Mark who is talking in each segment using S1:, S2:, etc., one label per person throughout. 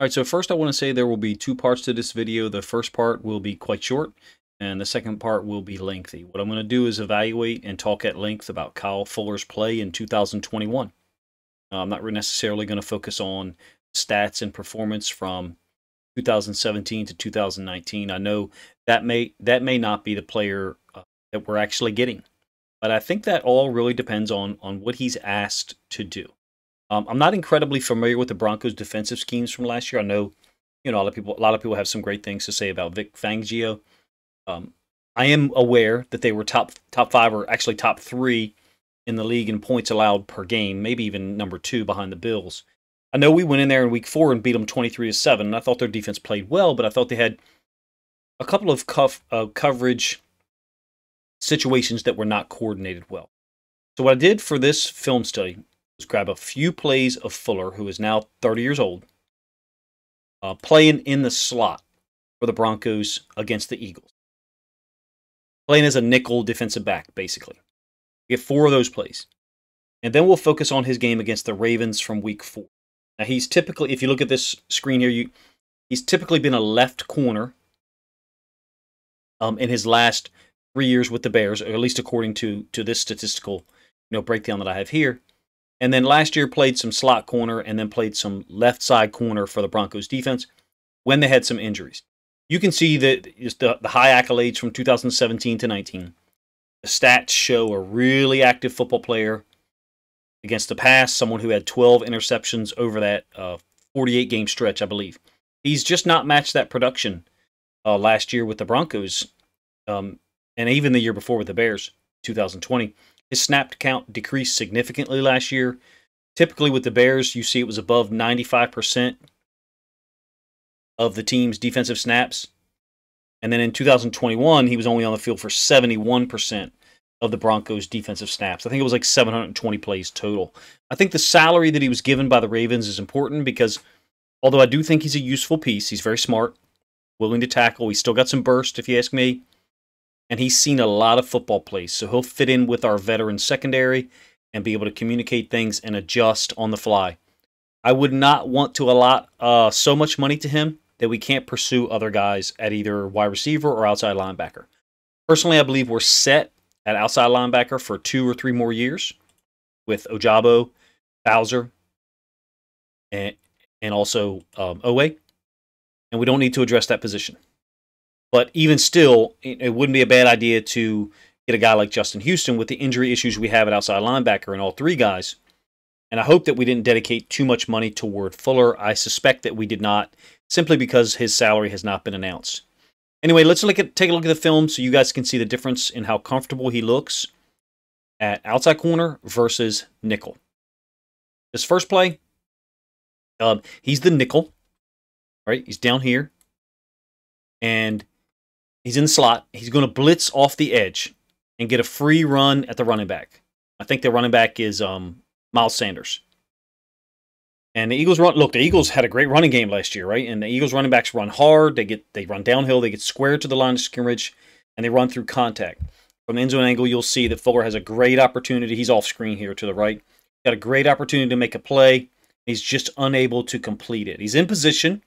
S1: All right, so first I want to say there will be two parts to this video. The first part will be quite short, and the second part will be lengthy. What I'm going to do is evaluate and talk at length about Kyle Fuller's play in 2021. Uh, I'm not necessarily going to focus on stats and performance from 2017 to 2019. I know that may that may not be the player uh, that we're actually getting, but I think that all really depends on on what he's asked to do. Um, I'm not incredibly familiar with the Broncos' defensive schemes from last year. I know, you know, a lot of people, a lot of people have some great things to say about Vic Fangio. Um, I am aware that they were top top five or actually top three in the league in points allowed per game, maybe even number two behind the Bills. I know we went in there in week four and beat them 23 to 7, and I thought their defense played well, but I thought they had a couple of cuff, uh, coverage situations that were not coordinated well. So, what I did for this film study was grab a few plays of Fuller, who is now 30 years old, uh, playing in the slot for the Broncos against the Eagles. Playing as a nickel defensive back, basically. get four of those plays. And then we'll focus on his game against the Ravens from week four. Now, he's typically, if you look at this screen here, you he's typically been a left corner um, in his last three years with the Bears, or at least according to to this statistical you know breakdown that I have here. And then last year played some slot corner and then played some left side corner for the Broncos defense when they had some injuries. You can see that the, the high accolades from 2017 to 19. The stats show a really active football player against the pass, someone who had 12 interceptions over that uh, 48 game stretch, I believe. He's just not matched that production uh, last year with the Broncos, um, and even the year before with the Bears, 2020. His snap count decreased significantly last year. Typically, with the Bears, you see it was above 95% of the team's defensive snaps. And then in 2021, he was only on the field for 71% of the Broncos' defensive snaps. I think it was like 720 plays total. I think the salary that he was given by the Ravens is important because although I do think he's a useful piece, he's very smart, willing to tackle. He's still got some burst, if you ask me and he's seen a lot of football plays. So he'll fit in with our veteran secondary and be able to communicate things and adjust on the fly. I would not want to allot uh, so much money to him that we can't pursue other guys at either wide receiver or outside linebacker. Personally, I believe we're set at outside linebacker for two or three more years with Ojabo, Bowser, and, and also um, Oweh. And we don't need to address that position. But even still, it wouldn't be a bad idea to get a guy like Justin Houston with the injury issues we have at outside linebacker and all three guys. And I hope that we didn't dedicate too much money toward Fuller. I suspect that we did not, simply because his salary has not been announced. Anyway, let's look at take a look at the film so you guys can see the difference in how comfortable he looks at outside corner versus nickel. This first play, um, he's the nickel, right? He's down here, and He's in the slot. He's going to blitz off the edge and get a free run at the running back. I think the running back is um, Miles Sanders. And the Eagles run. Look, the Eagles had a great running game last year, right? And the Eagles running backs run hard. They get they run downhill. They get squared to the line of scrimmage, and they run through contact. From the end zone angle, you'll see that Fuller has a great opportunity. He's off screen here to the right. Got a great opportunity to make a play. He's just unable to complete it. He's in position.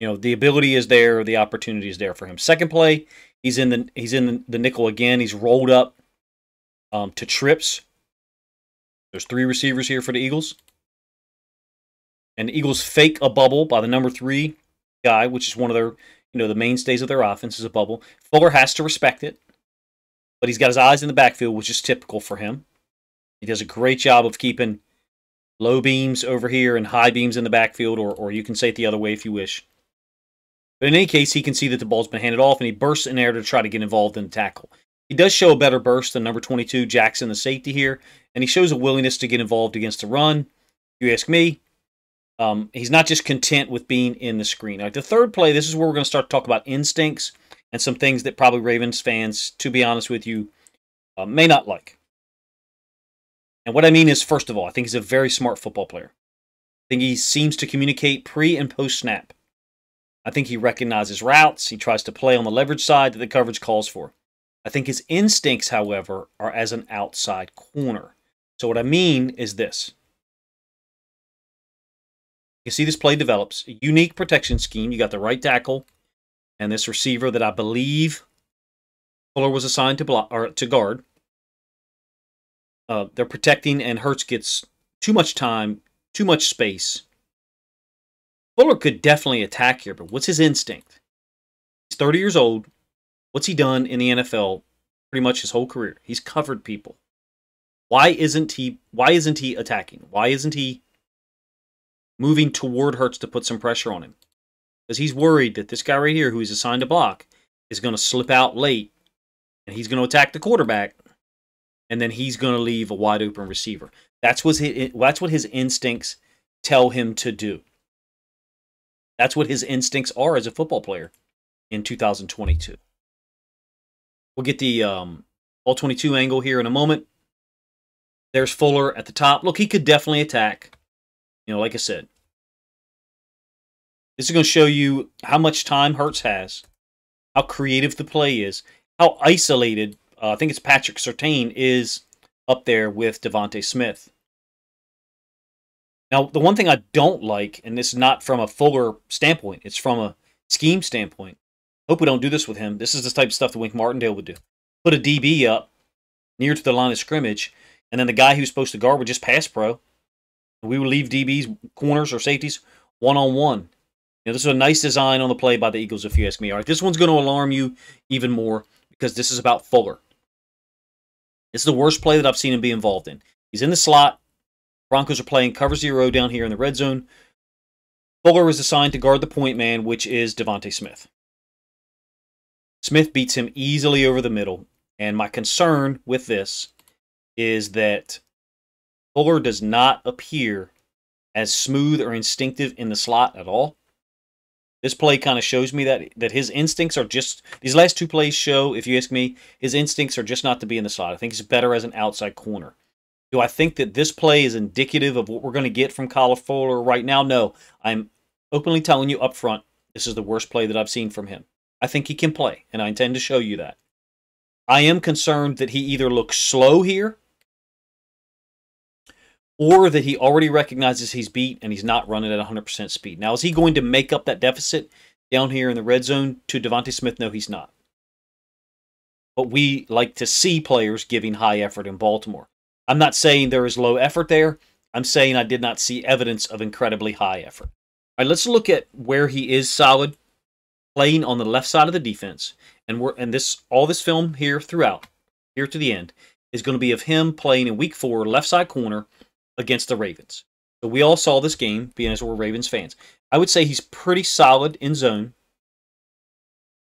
S1: You know, the ability is there, the opportunity is there for him. Second play, he's in the he's in the nickel again. He's rolled up um, to trips. There's three receivers here for the Eagles. And the Eagles fake a bubble by the number three guy, which is one of their, you know, the mainstays of their offense is a bubble. Fuller has to respect it, but he's got his eyes in the backfield, which is typical for him. He does a great job of keeping low beams over here and high beams in the backfield, or, or you can say it the other way if you wish. But in any case, he can see that the ball's been handed off and he bursts in air to try to get involved in the tackle. He does show a better burst than number 22, Jackson, the safety here, and he shows a willingness to get involved against the run. If you ask me, um, he's not just content with being in the screen. Like the third play, this is where we're going to start to talk about instincts and some things that probably Ravens fans, to be honest with you, uh, may not like. And what I mean is, first of all, I think he's a very smart football player. I think he seems to communicate pre and post snap. I think he recognizes routes. He tries to play on the leverage side that the coverage calls for. I think his instincts, however, are as an outside corner. So what I mean is this. You see this play develops. A unique protection scheme. You got the right tackle and this receiver that I believe Fuller was assigned to block or to guard. Uh, they're protecting, and Hurts gets too much time, too much space. Fuller could definitely attack here, but what's his instinct? He's 30 years old. What's he done in the NFL pretty much his whole career? He's covered people. Why isn't he why isn't he attacking? Why isn't he moving toward Hurts to put some pressure on him? Because he's worried that this guy right here, who he's assigned to block, is going to slip out late and he's going to attack the quarterback and then he's going to leave a wide open receiver. That's what his, that's what his instincts tell him to do. That's what his instincts are as a football player in 2022. We'll get the um, all 22 angle here in a moment. There's Fuller at the top. Look, he could definitely attack. You know, like I said, this is going to show you how much time Hurts has, how creative the play is, how isolated uh, I think it's Patrick Surtain is up there with DeVonta Smith. Now, the one thing I don't like, and this is not from a Fuller standpoint, it's from a scheme standpoint. Hope we don't do this with him. This is the type of stuff that Wink Martindale would do. Put a DB up near to the line of scrimmage, and then the guy who's supposed to guard would just pass pro. We would leave DBs, corners, or safeties one on one. You know, this is a nice design on the play by the Eagles, if you ask me. All right, this one's going to alarm you even more because this is about Fuller. Is the worst play that I've seen him be involved in. He's in the slot. Broncos are playing cover zero down here in the red zone. Fuller is assigned to guard the point man, which is DeVonta Smith. Smith beats him easily over the middle. And my concern with this is that Fuller does not appear as smooth or instinctive in the slot at all. This play kind of shows me that that his instincts are just these last two plays show, if you ask me, his instincts are just not to be in the slot. I think he's better as an outside corner. Do I think that this play is indicative of what we're going to get from Kyle Fuller right now? No. I'm openly telling you up front, this is the worst play that I've seen from him. I think he can play, and I intend to show you that. I am concerned that he either looks slow here or that he already recognizes he's beat and he's not running at 100% speed. Now, is he going to make up that deficit down here in the red zone to DeVonta Smith? No, he's not. But we like to see players giving high effort in Baltimore. I'm not saying there is low effort there. I'm saying I did not see evidence of incredibly high effort. All right, let's look at where he is solid, playing on the left side of the defense, and we're and this all this film here throughout, here to the end, is going to be of him playing in Week Four, left side corner, against the Ravens. So we all saw this game, being as we're Ravens fans. I would say he's pretty solid in zone.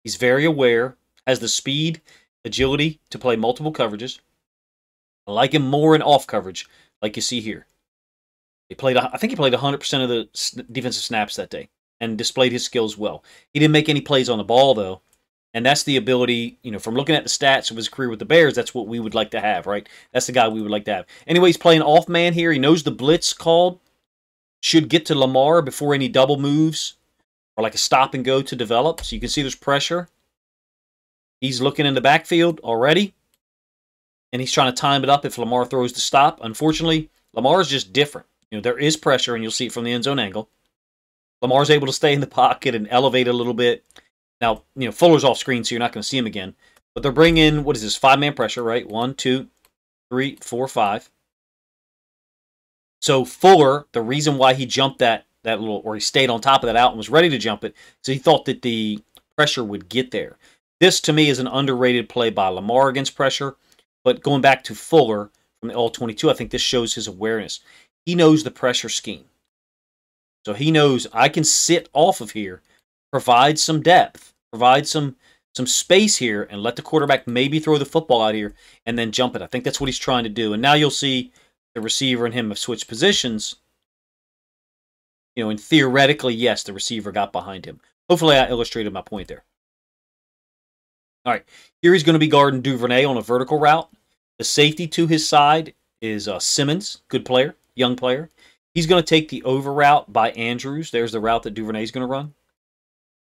S1: He's very aware, has the speed, agility to play multiple coverages. I like him more in off coverage, like you see here. He played, I think he played 100% of the defensive snaps that day and displayed his skills well. He didn't make any plays on the ball, though. And that's the ability, you know, from looking at the stats of his career with the Bears, that's what we would like to have, right? That's the guy we would like to have. Anyway, he's playing off man here. He knows the blitz called should get to Lamar before any double moves or like a stop and go to develop. So you can see there's pressure. He's looking in the backfield already. And he's trying to time it up if Lamar throws the stop. Unfortunately, Lamar is just different. You know, there is pressure, and you'll see it from the end zone angle. Lamar's able to stay in the pocket and elevate a little bit. Now, you know, Fuller's off screen, so you're not going to see him again. But they're bringing, in, what is this, five man pressure, right? One, two, three, four, five. So Fuller, the reason why he jumped that that little, or he stayed on top of that out and was ready to jump it, so he thought that the pressure would get there. This to me is an underrated play by Lamar against pressure. But going back to Fuller from the All 22, I think this shows his awareness. He knows the pressure scheme. So he knows I can sit off of here, provide some depth, provide some some space here and let the quarterback maybe throw the football out here and then jump it. I think that's what he's trying to do. And now you'll see the receiver and him have switched positions. You know, and theoretically, yes, the receiver got behind him. Hopefully, I illustrated my point there. All right, here he's going to be guarding Duvernay on a vertical route. The safety to his side is uh, Simmons, good player, young player. He's going to take the over route by Andrews. There's the route that Duvernay's going to run.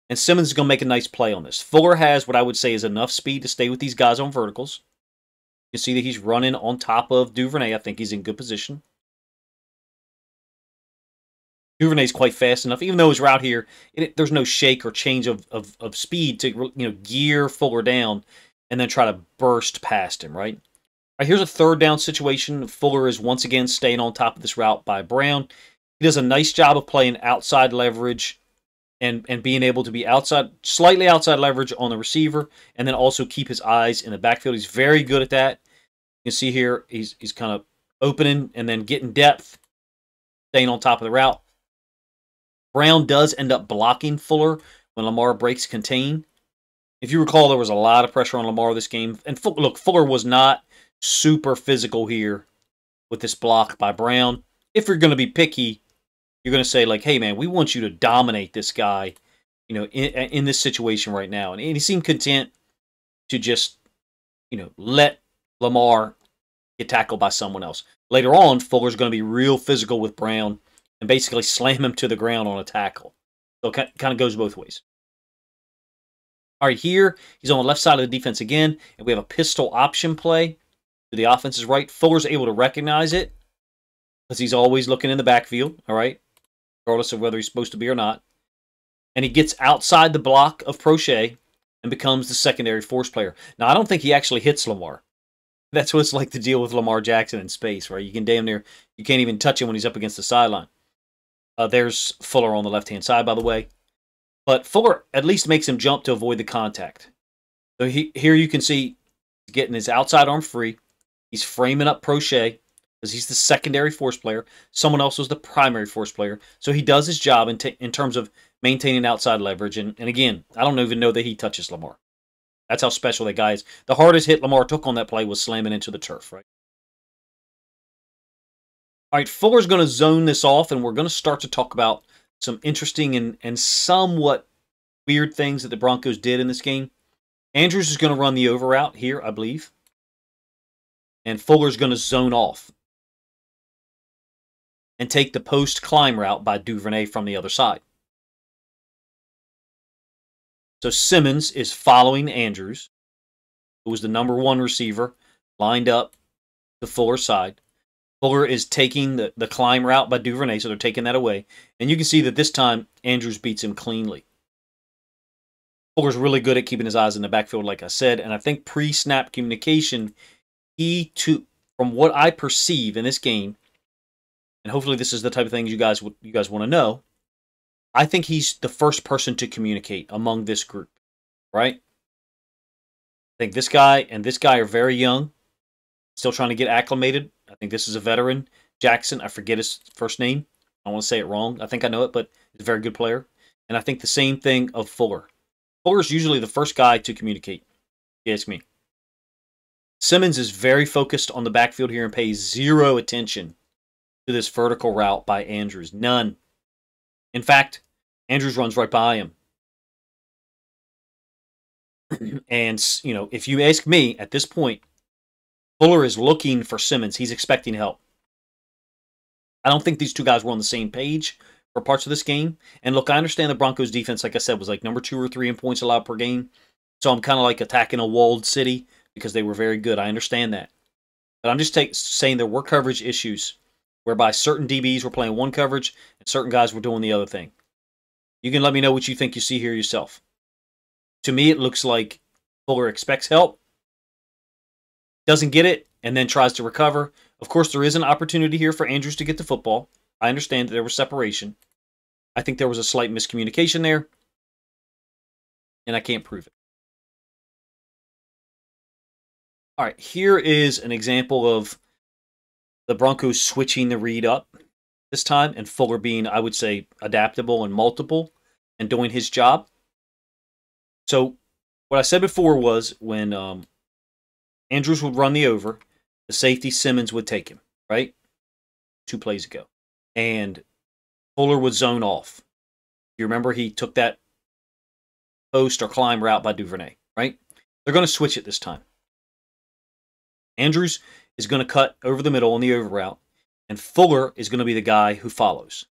S1: And Simmons is going to make a nice play on this. Fuller has what I would say is enough speed to stay with these guys on verticals. You can see that he's running on top of Duvernay. I think he's in good position. Duvernay's quite fast enough, even though his route here, it, there's no shake or change of, of, of speed to you know gear Fuller down and then try to burst past him, right? All right, here's a third down situation. Fuller is once again staying on top of this route by Brown. He does a nice job of playing outside leverage and and being able to be outside, slightly outside leverage on the receiver, and then also keep his eyes in the backfield. He's very good at that. You can see here he's he's kind of opening and then getting depth, staying on top of the route. Brown does end up blocking Fuller when Lamar breaks contain. If you recall, there was a lot of pressure on Lamar this game. And look, Fuller was not super physical here with this block by Brown. If you're going to be picky, you're going to say, like, hey, man, we want you to dominate this guy, you know, in, in this situation right now. And he seemed content to just, you know, let Lamar get tackled by someone else. Later on, Fuller's going to be real physical with Brown and basically slam him to the ground on a tackle. So it kind of goes both ways. All right, here he's on the left side of the defense again, and we have a pistol option play to the offense's right. Fuller's able to recognize it because he's always looking in the backfield, all right, regardless of whether he's supposed to be or not. And he gets outside the block of Proche and becomes the secondary force player. Now, I don't think he actually hits Lamar. That's what it's like to deal with Lamar Jackson in space, right? You can damn near, you can't even touch him when he's up against the sideline. Uh, there's Fuller on the left hand side, by the way. But Fuller at least makes him jump to avoid the contact. So he, here you can see he's getting his outside arm free. He's framing up Proche because he's the secondary force player. Someone else was the primary force player. So he does his job in, in terms of maintaining outside leverage. And, and again, I don't even know that he touches Lamar. That's how special that guy is. The hardest hit Lamar took on that play was slamming into the turf, right? All right, Fuller's going to zone this off, and we're going to start to talk about some interesting and, and somewhat weird things that the Broncos did in this game. Andrews is going to run the over route here, I believe. And Fuller's going to zone off and take the post climb route by Duvernay from the other side. So Simmons is following Andrews, who was the number one receiver, lined up the Fuller side. Fuller is taking the, the climb route by Duvernay, so they're taking that away. And you can see that this time Andrews beats him cleanly. Fuller's really good at keeping his eyes in the backfield, like I said. And I think pre-snap communication, he to from what I perceive in this game, and hopefully this is the type of things you guys you guys want to know. I think he's the first person to communicate among this group, right? I think this guy and this guy are very young, still trying to get acclimated. I think this is a veteran. Jackson, I forget his first name. I want to say it wrong. I think I know it, but he's a very good player. And I think the same thing of Fuller. Fuller's usually the first guy to communicate, you ask me. Simmons is very focused on the backfield here and pays zero attention to this vertical route by Andrews. None. In fact, Andrews runs right by him. and, you know, if you ask me at this point, Fuller is looking for Simmons. He's expecting help. I don't think these two guys were on the same page for parts of this game. And look, I understand the Broncos defense, like I said, was like number two or three in points allowed per game. So I'm kind of like attacking a walled city because they were very good. I understand that. But I'm just take, saying there were coverage issues whereby certain DBs were playing one coverage and certain guys were doing the other thing. You can let me know what you think you see here yourself. To me, it looks like Fuller expects help doesn't get it, and then tries to recover. Of course, there is an opportunity here for Andrews to get the football. I understand that there was separation. I think there was a slight miscommunication there, and I can't prove it. All right, here is an example of the Broncos switching the read up this time, and Fuller being, I would say, adaptable and multiple and doing his job. So, what I said before was when um, Andrews would run the over. The safety Simmons would take him, right? Two plays ago. And Fuller would zone off. You remember he took that post or climb route by Duvernay, right? They're going to switch it this time. Andrews is going to cut over the middle on the over route, and Fuller is going to be the guy who follows.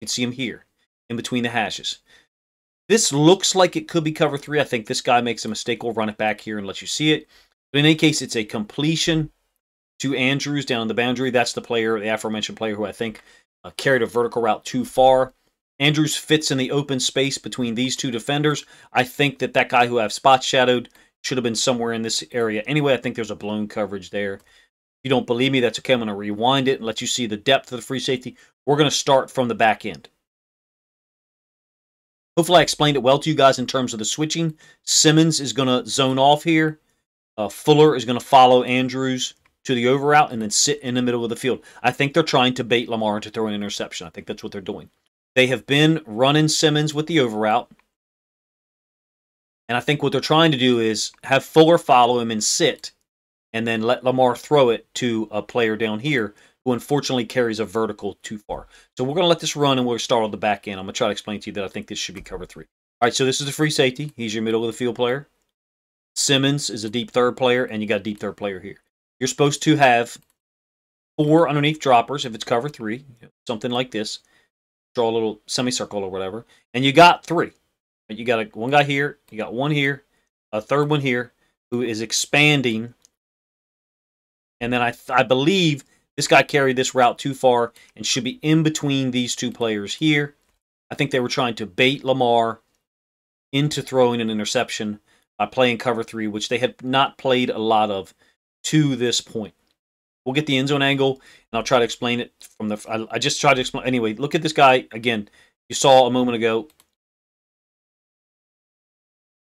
S1: You can see him here in between the hashes. This looks like it could be cover three. I think this guy makes a mistake. We'll run it back here and let you see it. But in any case, it's a completion to Andrews down the boundary. That's the player, the aforementioned player who I think uh, carried a vertical route too far. Andrews fits in the open space between these two defenders. I think that that guy who I've spot shadowed should have been somewhere in this area. Anyway, I think there's a blown coverage there. If you don't believe me, that's okay. I'm going to rewind it and let you see the depth of the free safety. We're going to start from the back end. Hopefully I explained it well to you guys in terms of the switching. Simmons is going to zone off here. Uh, Fuller is going to follow Andrews to the over route and then sit in the middle of the field. I think they're trying to bait Lamar to throw an interception. I think that's what they're doing. They have been running Simmons with the over route. And I think what they're trying to do is have Fuller follow him and sit and then let Lamar throw it to a player down here who unfortunately carries a vertical too far. So we're going to let this run and we'll start on the back end. I'm going to try to explain to you that I think this should be cover three. All right, so this is the free safety. He's your middle of the field player. Simmons is a deep third player, and you got a deep third player here. You're supposed to have four underneath droppers if it's cover three, something like this. Draw a little semicircle or whatever. And you got three. You got a, one guy here, you got one here, a third one here, who is expanding. And then I, I believe this guy carried this route too far and should be in between these two players here. I think they were trying to bait Lamar into throwing an interception by playing cover three, which they had not played a lot of to this point. We'll get the end zone angle, and I'll try to explain it from the. I, I just tried to explain. Anyway, look at this guy again. You saw a moment ago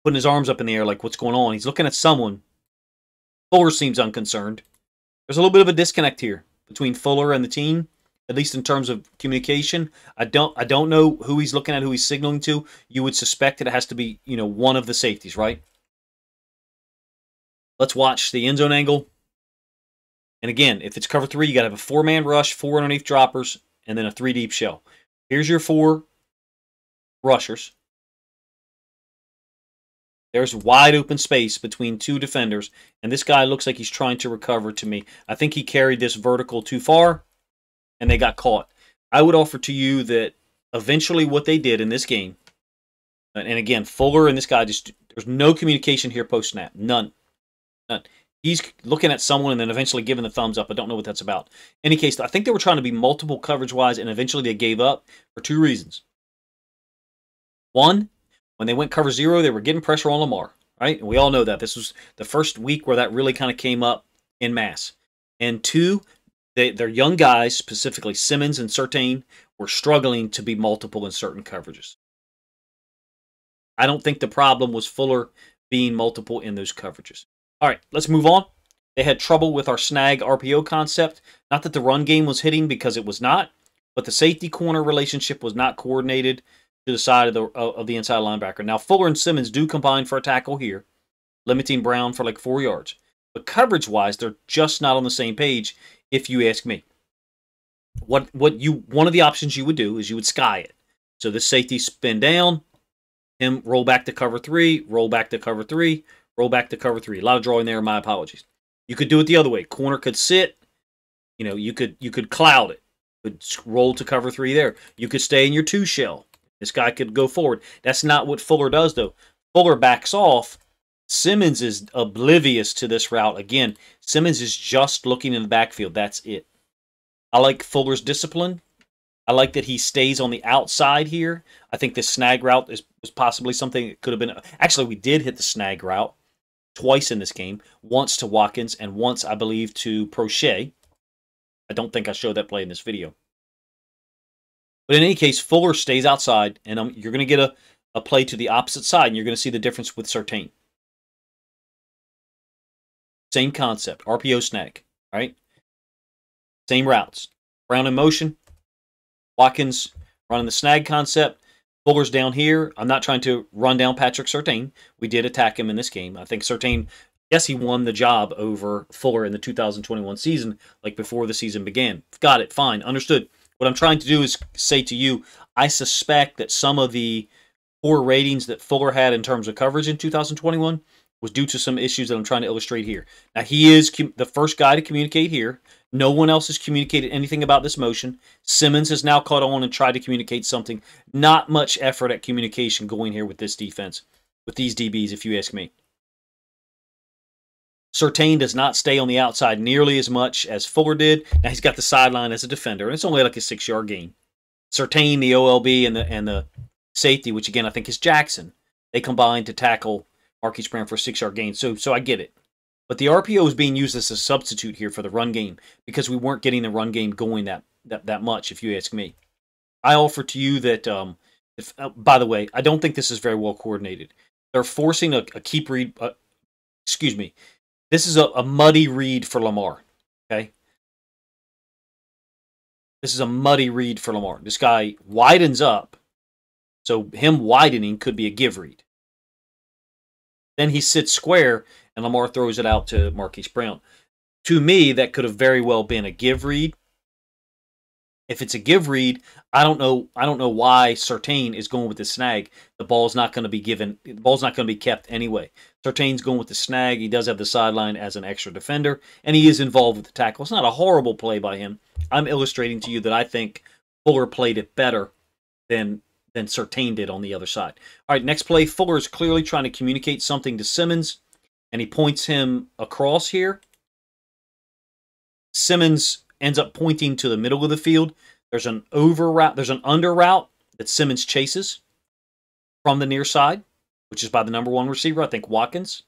S1: putting his arms up in the air, like what's going on. He's looking at someone. Fuller seems unconcerned. There's a little bit of a disconnect here between Fuller and the team, at least in terms of communication. I don't I don't know who he's looking at, who he's signaling to. You would suspect that it has to be, you know, one of the safeties, right? Let's watch the end zone angle. And again, if it's cover three, you got to have a four-man rush, four underneath droppers, and then a three deep shell. Here's your four rushers. There's wide open space between two defenders, and this guy looks like he's trying to recover to me. I think he carried this vertical too far, and they got caught. I would offer to you that eventually what they did in this game, and again, Fuller and this guy just, there's no communication here post snap. None. He's looking at someone and then eventually giving the thumbs up. I don't know what that's about. In any case, I think they were trying to be multiple coverage wise, and eventually they gave up for two reasons. One, when they went cover zero, they were getting pressure on Lamar, right? And we all know that. This was the first week where that really kind of came up in mass. And two, they, their young guys, specifically Simmons and Surtain, were struggling to be multiple in certain coverages. I don't think the problem was Fuller being multiple in those coverages. All right, let's move on. They had trouble with our snag RPO concept. Not that the run game was hitting because it was not, but the safety corner relationship was not coordinated to the side of the of the inside linebacker. Now Fuller and Simmons do combine for a tackle here, limiting Brown for like four yards. But coverage wise, they're just not on the same page. If you ask me, what what you one of the options you would do is you would sky it. So the safety spin down, him roll back to cover three, roll back to cover three, roll back to cover three. A lot of drawing there. My apologies. You could do it the other way. Corner could sit. You know, you could you could cloud it. Could roll to cover three there. You could stay in your two shell. This guy could go forward. That's not what Fuller does, though. Fuller backs off. Simmons is oblivious to this route. Again, Simmons is just looking in the backfield. That's it. I like Fuller's discipline. I like that he stays on the outside here. I think this snag route is was possibly something that could have been. Actually, we did hit the snag route twice in this game. Once to Watkins and once, I believe, to Proche. I don't think I showed that play in this video. But in any case, Fuller stays outside, and um, you're going to get a, a play to the opposite side, and you're going to see the difference with Surtain. Same concept, RPO snag, right? Same routes. Brown in motion, Watkins running the snag concept. Fuller's down here. I'm not trying to run down Patrick Surtain. We did attack him in this game. I think Surtain, yes, he won the job over Fuller in the 2021 season, like before the season began. Got it. Fine. Understood. What I'm trying to do is say to you, I suspect that some of the poor ratings that Fuller had in terms of coverage in 2021 was due to some issues that I'm trying to illustrate here. Now, he is the first guy to communicate here. No one else has communicated anything about this motion. Simmons has now caught on and tried to communicate something. Not much effort at communication going here with this defense, with these DBs, if you ask me. Surtain does not stay on the outside nearly as much as Fuller did. Now he's got the sideline as a defender, and it's only like a six yard gain. Surtain, the OLB, and the and the safety, which again I think is Jackson, they combine to tackle Marquise Brown for a six yard gain. So so I get it. But the RPO is being used as a substitute here for the run game because we weren't getting the run game going that that, that much, if you ask me. I offer to you that um, if, uh, by the way, I don't think this is very well coordinated. They're forcing a, a keep read. Uh, excuse me. This is a, a muddy read for Lamar. Okay. This is a muddy read for Lamar. This guy widens up. So him widening could be a give read. Then he sits square and Lamar throws it out to Marquise Brown. To me, that could have very well been a give read if it's a give read, I don't know. I don't know why Surtain is going with the snag. The ball's not going to be given. The ball's not going to be kept anyway. Surtain's going with the snag. He does have the sideline as an extra defender, and he is involved with the tackle. It's not a horrible play by him. I'm illustrating to you that I think Fuller played it better than than Surtain did on the other side. All right, next play. Fuller is clearly trying to communicate something to Simmons, and he points him across here. Simmons ends up pointing to the middle of the field. There's an over route, there's an under route that Simmons chases from the near side, which is by the number one receiver, I think Watkins.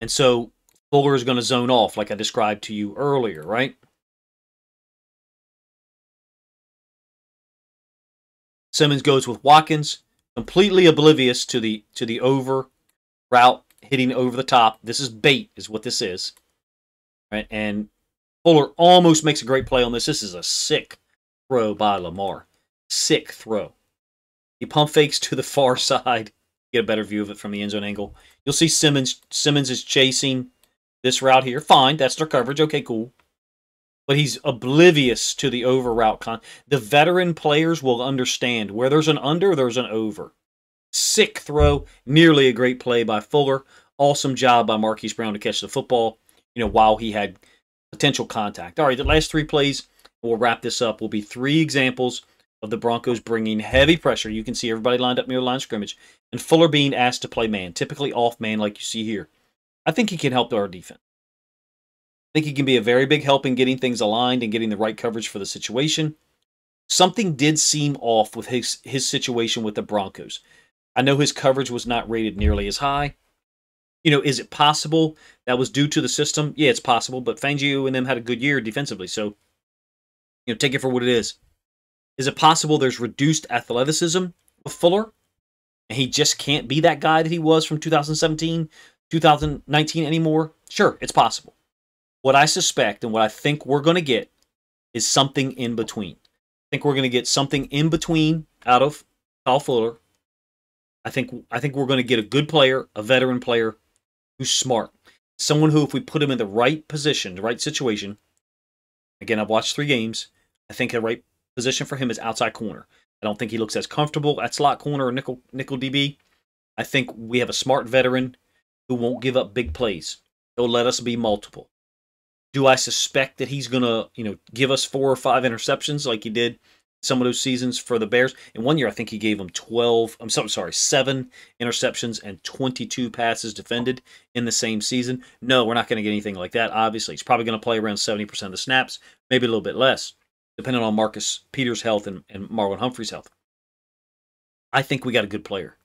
S1: And so Fuller is going to zone off, like I described to you earlier, right? Simmons goes with Watkins, completely oblivious to the to the over route hitting over the top. This is bait, is what this is, right? And Fuller almost makes a great play on this. This is a sick throw by Lamar. Sick throw. He pump fakes to the far side. Get a better view of it from the end zone angle. You'll see Simmons. Simmons is chasing this route here. Fine, that's their coverage. Okay, cool. But he's oblivious to the over route. Con- the veteran players will understand where there's an under, there's an over. Sick throw, nearly a great play by Fuller. Awesome job by Marquise Brown to catch the football. You know, while he had potential contact. All right, the last three plays, we'll wrap this up, will be three examples of the Broncos bringing heavy pressure. You can see everybody lined up near the line scrimmage, and Fuller being asked to play man, typically off man like you see here. I think he can help our defense. I think he can be a very big help in getting things aligned and getting the right coverage for the situation. Something did seem off with his, his situation with the Broncos. I know his coverage was not rated nearly as high. You know, is it possible that was due to the system? Yeah, it's possible, but Fangio and them had a good year defensively, so you know, take it for what it is. Is it possible there's reduced athleticism with Fuller? And he just can't be that guy that he was from 2017, 2019 anymore? Sure, it's possible. What I suspect and what I think we're going to get is something in between. I think we're going to get something in between out of Kyle Fuller. I think I think we're going to get a good player, a veteran player who's smart. Someone who, if we put him in the right position, the right situation, again, I've watched three games. I think the right position for him is outside corner. I don't think he looks as comfortable at slot corner or nickel nickel DB. I think we have a smart veteran who won't give up big plays. He'll let us be multiple. Do I suspect that he's gonna, you know, give us four or five interceptions like he did some of those seasons for the Bears. In one year, I think he gave them 12, I'm so, sorry, seven interceptions and 22 passes defended in the same season. No, we're not going to get anything like that. Obviously, he's probably going to play around 70% of the snaps, maybe a little bit less, depending on Marcus Peters' health and, and Marlon Humphrey's health. I think we got a good player.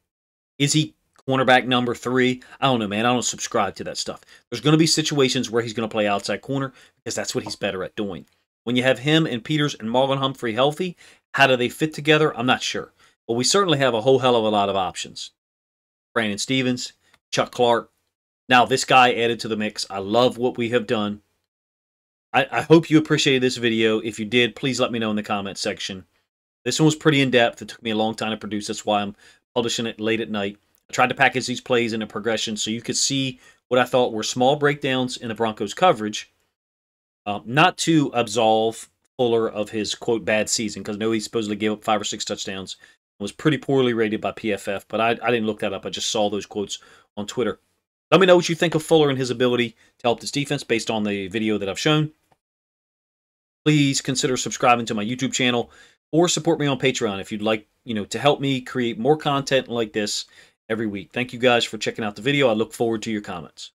S1: Is he cornerback number three? I don't know, man. I don't subscribe to that stuff. There's going to be situations where he's going to play outside corner because that's what he's better at doing. When you have him and Peters and Marlon Humphrey healthy, how do they fit together? I'm not sure. But we certainly have a whole hell of a lot of options. Brandon Stephens, Chuck Clark. Now, this guy added to the mix. I love what we have done. I, I hope you appreciated this video. If you did, please let me know in the comment section. This one was pretty in-depth. It took me a long time to produce. That's why I'm publishing it late at night. I tried to package these plays in a progression so you could see what I thought were small breakdowns in the Broncos coverage um, not to absolve Fuller of his quote bad season because I know he supposedly gave up five or six touchdowns and was pretty poorly rated by PFF, but I, I didn't look that up. I just saw those quotes on Twitter. Let me know what you think of Fuller and his ability to help this defense based on the video that I've shown. Please consider subscribing to my YouTube channel or support me on Patreon if you'd like, you know, to help me create more content like this every week. Thank you guys for checking out the video. I look forward to your comments.